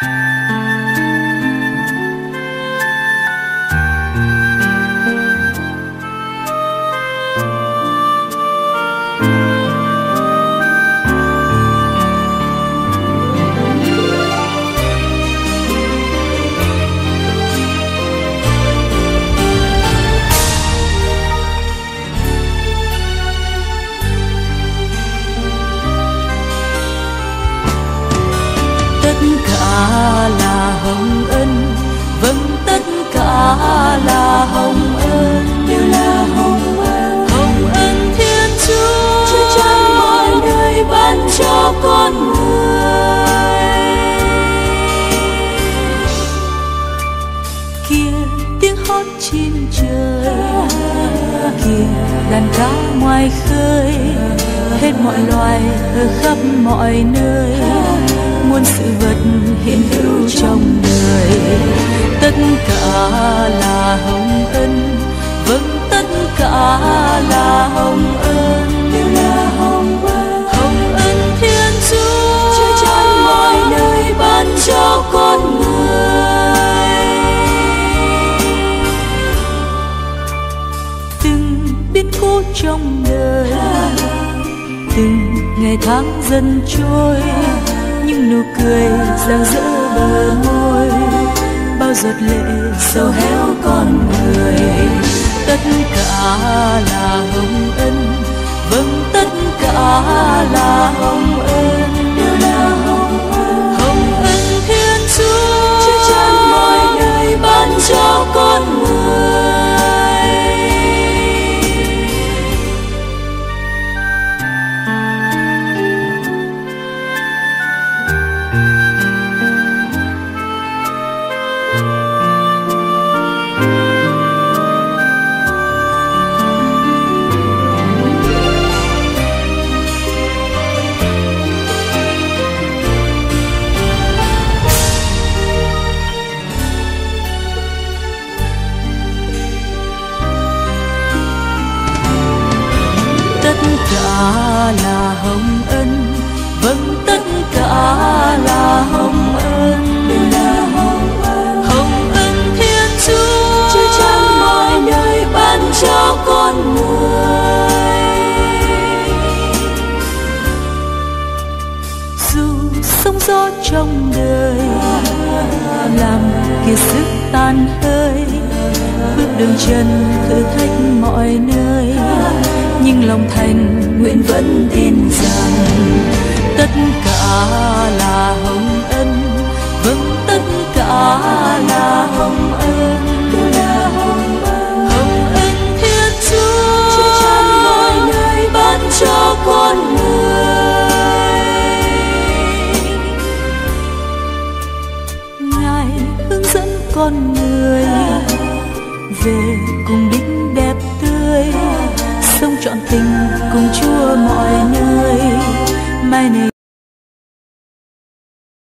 tất cả là hồng ân vâng tất cả là hồng ân. Đều là hồng ân. Hồng ân thiên chúa chúa chan mọi nơi ban cho con người. Kia tiếng hót chim trời kia đàn cá ngoài khơi hết mọi loài ở khắp mọi nơi sự vật hiện hữu trong đời. Tất cả là hồng ân vâng tất cả là hồng ân. Đều là hồng ân hồng ân thiên chúa chúa chan mọi nơi ban cho con người. Từng biết cố trong đời, từng ngày tháng dần trôi những nụ cười rạng rỡ bờ môi, bao giọt lệ sầu héo con người. Tất cả là hồng ân vâng tất cả là hồng tất cả là hồng ân vâng tất cả là hồng ân. Là hồng ân hồng ân thiên chúa chúa chan mọi nơi ban cho con người. Dù sóng gió trong đời làm kiệt sức tan hơi bước đường chân thử thách mọi nơi nhưng lòng thành nguyện vẫn tin rằng tất cả là hồng ân. Vâng tất cả là hồng ân. Hồng ân thiên chúa chúa ban cho con người. Ngài hướng dẫn con người về cùng đích đẹp tươi trọn tình cùng chúa mọi nơi. Mai này